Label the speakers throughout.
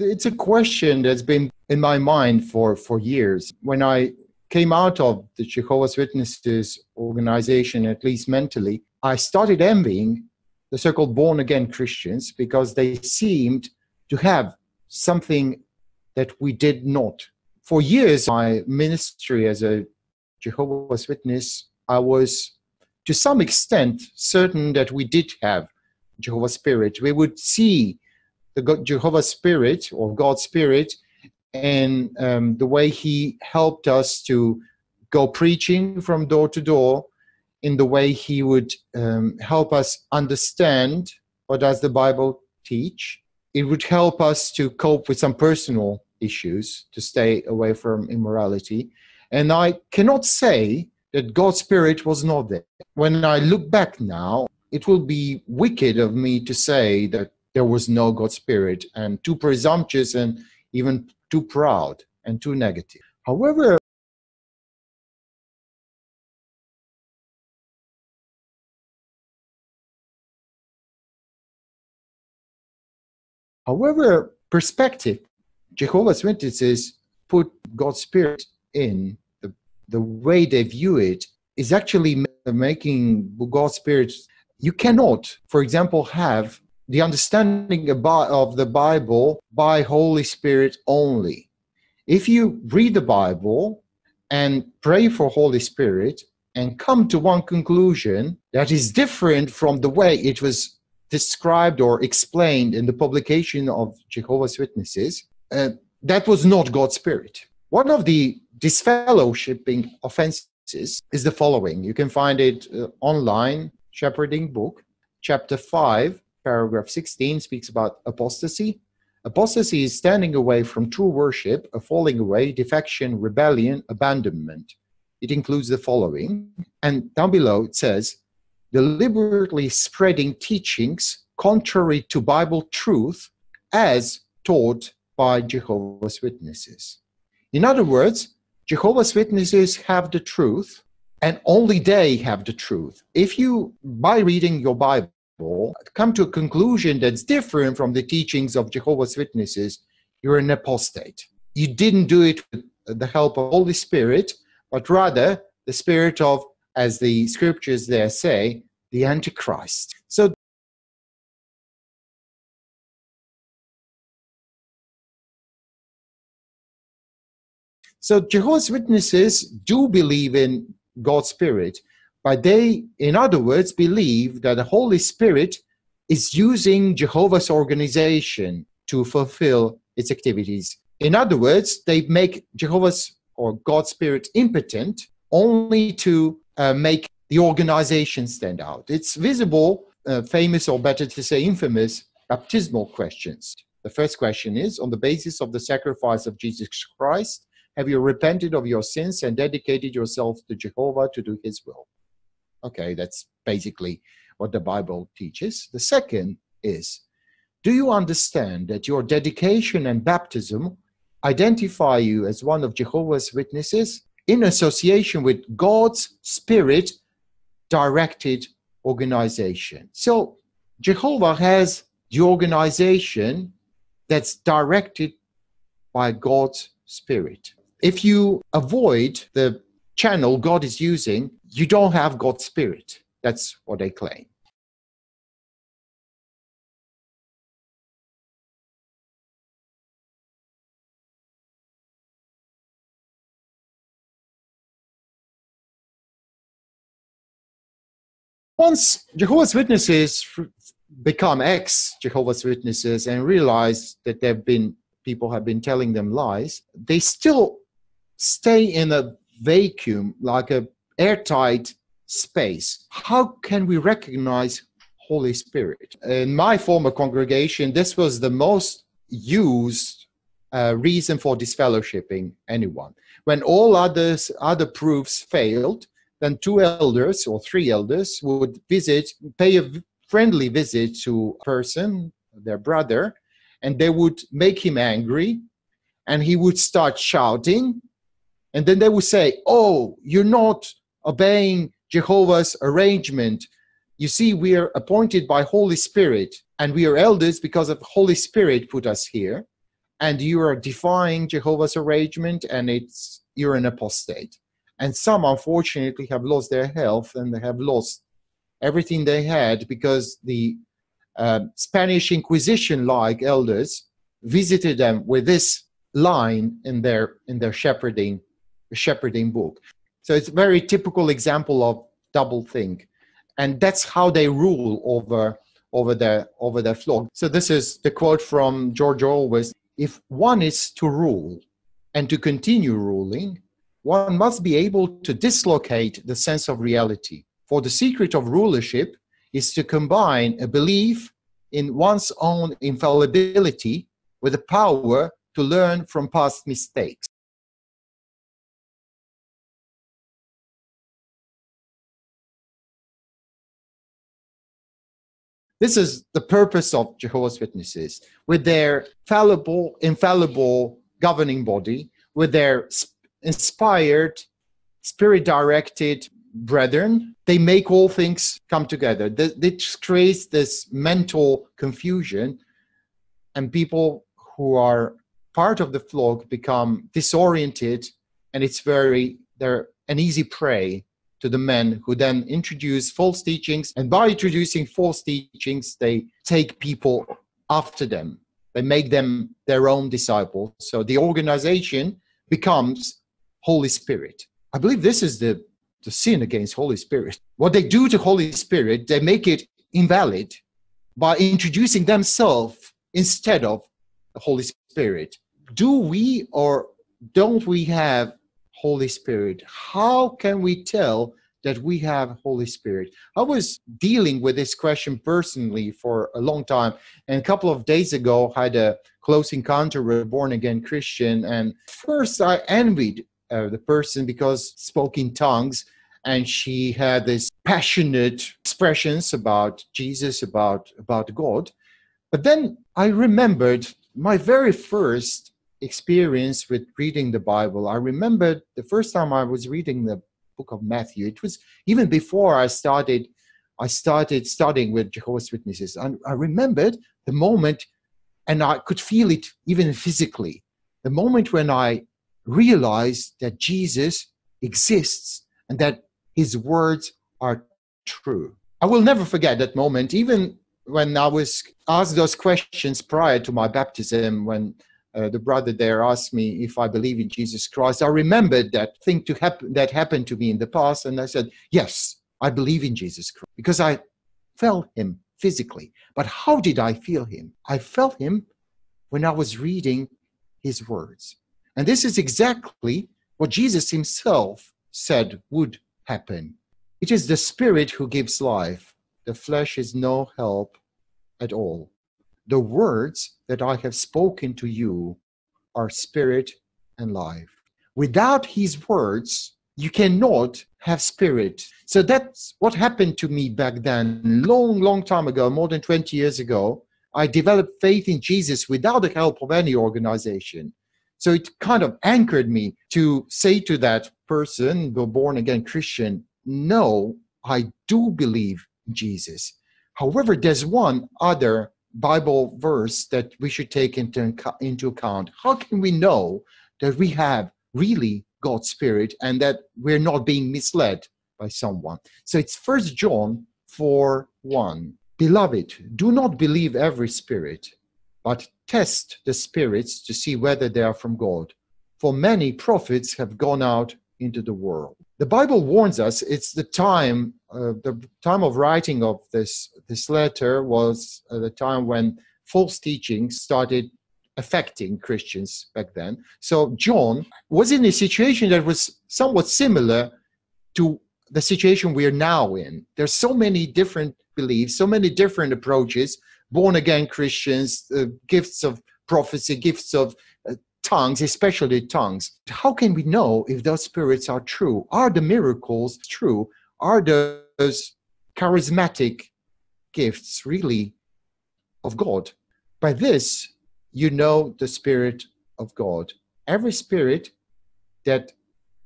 Speaker 1: it's a question that's been in my mind for, for years. When I came out of the Jehovah's Witnesses organization, at least mentally, I started envying the so called born again Christians because they seemed to have something that we did not. For years, my ministry as a Jehovah's Witness, I was to some extent certain that we did have Jehovah's Spirit. We would see the Jehovah's Spirit or God's Spirit and um, the way He helped us to go preaching from door to door, in the way He would um, help us understand what does the Bible teach. It would help us to cope with some personal issues, to stay away from immorality. And I cannot say that God's Spirit was not there. When I look back now, it will be wicked of me to say that there was no God Spirit and too presumptuous and even too proud and too negative. However, However, perspective, Jehovah's Witnesses put God's Spirit in the, the way they view it is actually making God's Spirit. You cannot, for example, have the understanding of the Bible by Holy Spirit only. If you read the Bible and pray for Holy Spirit and come to one conclusion that is different from the way it was described or explained in the publication of Jehovah's Witnesses, uh, that was not God's Spirit. One of the disfellowshipping offenses is the following. You can find it uh, online, Shepherding Book, chapter 5, paragraph 16 speaks about apostasy. Apostasy is standing away from true worship, a falling away, defection, rebellion, abandonment. It includes the following. And down below it says, deliberately spreading teachings contrary to Bible truth as taught by Jehovah's Witnesses. In other words, Jehovah's Witnesses have the truth, and only they have the truth. If you, by reading your Bible, come to a conclusion that's different from the teachings of Jehovah's Witnesses, you're an apostate. You didn't do it with the help of Holy Spirit, but rather the spirit of, as the scriptures there say, the Antichrist. So So Jehovah's Witnesses do believe in God's Spirit, but they, in other words, believe that the Holy Spirit is using Jehovah's organization to fulfill its activities. In other words, they make Jehovah's or God's Spirit impotent only to uh, make the organization stand out. It's visible, uh, famous, or better to say, infamous baptismal questions. The first question is On the basis of the sacrifice of Jesus Christ, have you repented of your sins and dedicated yourself to Jehovah to do his will? Okay, that's basically what the Bible teaches. The second is Do you understand that your dedication and baptism identify you as one of Jehovah's Witnesses in association with God's Spirit directed organization? So, Jehovah has the organization that's directed by God's Spirit. If you avoid the channel God is using, you don't have God's spirit. That's what they claim. Once Jehovah's Witnesses become ex Jehovah's Witnesses and realize that there have been people have been telling them lies, they still stay in a vacuum, like a airtight space. How can we recognize Holy Spirit? In my former congregation, this was the most used uh, reason for disfellowshipping anyone. When all others other proofs failed, then two elders or three elders would visit, pay a friendly visit to a person, their brother, and they would make him angry, and he would start shouting and then they would say, Oh, you're not obeying Jehovah's arrangement. You see, we are appointed by Holy Spirit, and we are elders because of Holy Spirit put us here. and you are defying Jehovah's arrangement, and it's you're an apostate. And some, unfortunately, have lost their health and they have lost everything they had because the uh, Spanish Inquisition-like elders visited them with this line in their in their shepherding shepherding book. So it's a very typical example of double think, and that's how they rule over over their over their flock. So this is the quote from George Orwell: "If one is to rule and to continue ruling, one must be able to dislocate the sense of reality. For the secret of rulership is to combine a belief in one's own infallibility with the power to learn from past mistakes. This is the purpose of Jehovah's Witnesses. With their fallible, infallible governing body, with their inspired, spirit directed brethren, they make all things come together. This creates this mental confusion, and people who are part of the flock become disoriented, and it's very, they're an easy prey to the men who then introduce false teachings. And by introducing false teachings, they take people after them. They make them their own disciples. So the organization becomes Holy Spirit. I believe this is the, the sin against Holy Spirit. What they do to Holy Spirit, they make it invalid by introducing themselves instead of the Holy Spirit. Do we or don't we have Holy Spirit? How can we tell that we have Holy Spirit? I was dealing with this question personally for a long time, and a couple of days ago, I had a close encounter with a born again Christian. And first, I envied uh, the person because spoke in tongues and she had this passionate expressions about jesus about about god but then i remembered my very first experience with reading the bible i remember the first time i was reading the book of matthew it was even before i started i started studying with jehovah's witnesses and i remembered the moment and i could feel it even physically the moment when i realized that Jesus exists and that his words are true. I will never forget that moment, even when I was asked those questions prior to my baptism, when uh, the brother there asked me if I believe in Jesus Christ. I remembered that thing to happen that happened to me in the past, and I said, "Yes, I believe in Jesus Christ because I felt Him physically." But how did I feel Him? I felt Him when I was reading His words. And this is exactly what Jesus himself said would happen. It is the Spirit who gives life, the flesh is no help at all. The words that I have spoken to you are spirit and life. Without his words, you cannot have spirit. So that's what happened to me back then, long, long time ago, more than 20 years ago. I developed faith in Jesus without the help of any organization. So it kind of anchored me to say to that person, the born again Christian, no, I do believe in Jesus. However, there's one other Bible verse that we should take into, into account. How can we know that we have really God's Spirit and that we're not being misled by someone? So it's First John 4 1. Beloved, do not believe every spirit, but test the spirits to see whether they are from God. For many prophets have gone out into the world. The Bible warns us it's the time, uh, the time of writing of this, this letter was uh, the time when false teaching started affecting Christians back then. So John was in a situation that was somewhat similar to the situation we are now in. There's so many different beliefs, so many different approaches born again Christians, uh, gifts of prophecy, gifts of tongues, especially tongues. How can we know if those spirits are true? Are the miracles true? Are those charismatic gifts really of God? By this, you know the Spirit of God. Every spirit that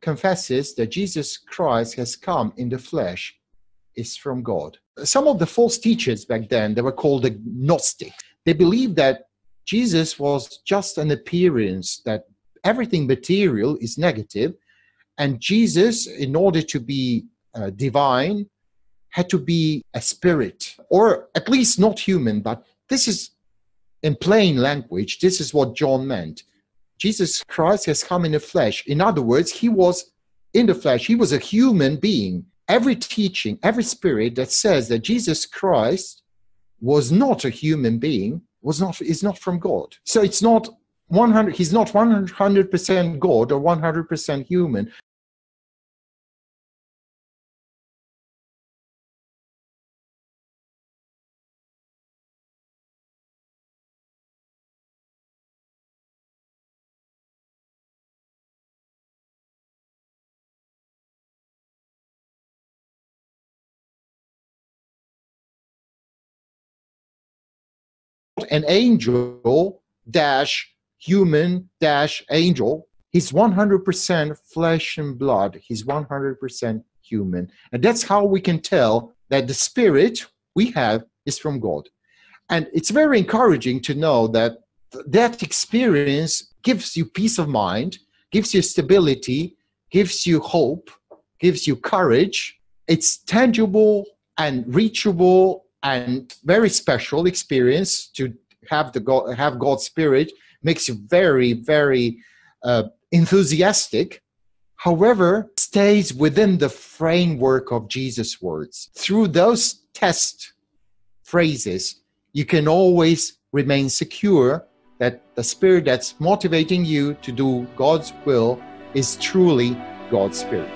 Speaker 1: confesses that Jesus Christ has come in the flesh is from God. Some of the false teachers back then, they were called the Gnostics. They believed that Jesus was just an appearance that everything material is negative, and Jesus, in order to be uh, divine, had to be a spirit, or at least not human, but this is in plain language, this is what John meant. Jesus Christ has come in the flesh. In other words, he was in the flesh, he was a human being. Every teaching, every spirit that says that Jesus Christ was not a human being was not is not from God. So it's not 100 he's not 100% God or 100% human, an angel dash human dash angel. He's 100% flesh and blood. He's 100% human. And that's how we can tell that the spirit we have is from God. And it's very encouraging to know that that experience gives you peace of mind, gives you stability, gives you hope, gives you courage. It's tangible and reachable and very special experience to have the God, have God's spirit makes you very very uh, enthusiastic. However, stays within the framework of Jesus' words. Through those test phrases, you can always remain secure that the spirit that's motivating you to do God's will is truly God's spirit.